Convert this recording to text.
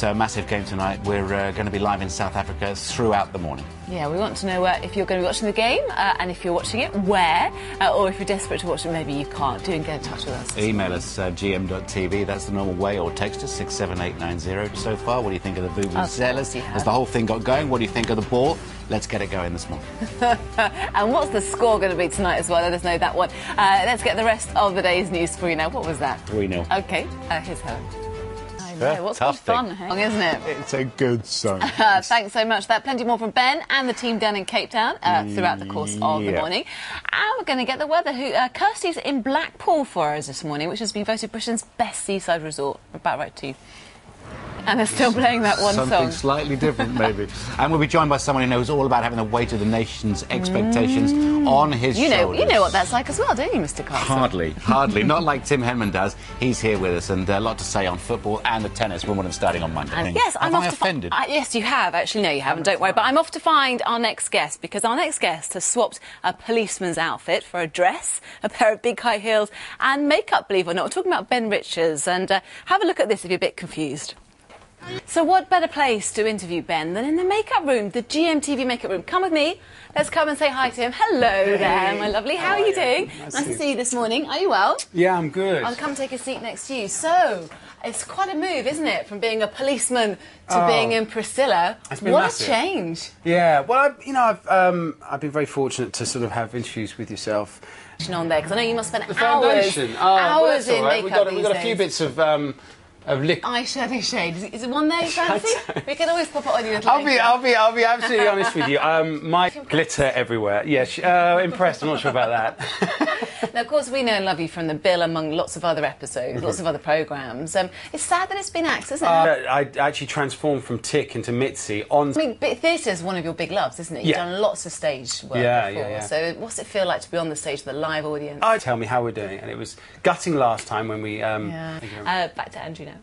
So a massive game tonight. We're uh, going to be live in South Africa throughout the morning. Yeah, we want to know uh, if you're going to be watching the game uh, and if you're watching it, where, uh, or if you're desperate to watch it, maybe you can't. Do and get in touch with us. Email us uh, gm.tv, that's the normal way, or text us 67890. So far, what do you think of the Vuvuzelas? Has the whole thing got going? What do you think of the ball? Let's get it going this morning. and what's the score going to be tonight as well? Let us know that one. Uh, let's get the rest of the day's news for you now. What was that? 3 0. Okay, uh, here's Helen. I Yeah, know, what's tough good fun, thing. hey? isn't it? It's a good song. Uh, thanks so much. That plenty more from Ben and the team down in Cape Town uh, throughout the course of the morning. And we're going to get the weather. Who uh, Kirsty's in Blackpool for us this morning, which has been voted Britain's best seaside resort. About right too. And they're still playing that one Something song. slightly different, maybe. and we'll be joined by someone who knows all about having the weight of the nation's expectations on his You know, shoulders. you know what that's like as well, don't you, Mr. Castle? Hardly, hardly. Not like Tim Henman does. He's here with us, and a lot to say on football and the tennis. Wimbledon starting on Monday. And yes, I'm Have off I offended? Uh, yes, you have. Actually, no, you haven't. Don't worry. But I'm off to find our next guest because our next guest has swapped a policeman's outfit for a dress, a pair of big high heels, and makeup. Believe it or not, we're talking about Ben Richards. And uh, have a look at this if you're a bit confused. So, what better place to interview Ben than in the makeup room, the GMTV makeup room? Come with me. Let's come and say hi to him. Hello there, my lovely. How, are you doing? Nice, to see you this morning. Are you well? Yeah, I'm good. I'll come take a seat next to you. So, it's quite a move, isn't it, from being a policeman to Oh. being in Priscilla? What massive. a change! Yeah, well, I, you know, I've um, I've been very fortunate to sort of have interviews with yourself. On there, because I know you must spend The hours, foundation. Oh, hours that's in right. makeup We've got, we've got a few bits of um, of liquid. Eyeshadow shade. Is, is it one there you fancy? we can always pop it on you. little I'll be. I'll be, I'll be absolutely honest with you. Um, my glitter everywhere. Yeah, sh- uh, impressed. I'm not sure about that. Now, of course, we know and love you from the Bill, among lots of other episodes, lots of other programmes. Um, it's sad that it's been axed, isn't it? Uh, I actually transformed from Tick into Mitzi on. I mean, theatre is one of your big loves, isn't it? You've Yeah. done lots of stage work Yeah, before. yeah, yeah. So, what's it feel like to be on the stage with a live audience? I tell me how we're doing, and it was gutting last time when we. Um, yeah. thank you very much. Uh, back to Andrew now.